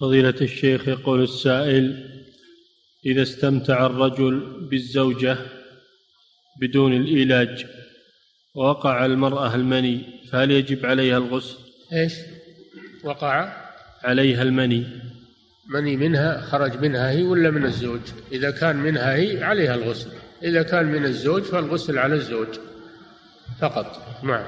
فضيلة الشيخ يقول السائل إذا استمتع الرجل بالزوجة بدون الإيلاج ووقع المرأة المني فهل يجب عليها الغسل؟ إيش؟ وقع عليها المني مني منها خرج منها هي ولا من الزوج؟ إذا كان منها هي عليها الغسل، إذا كان من الزوج فالغسل على الزوج فقط، نعم.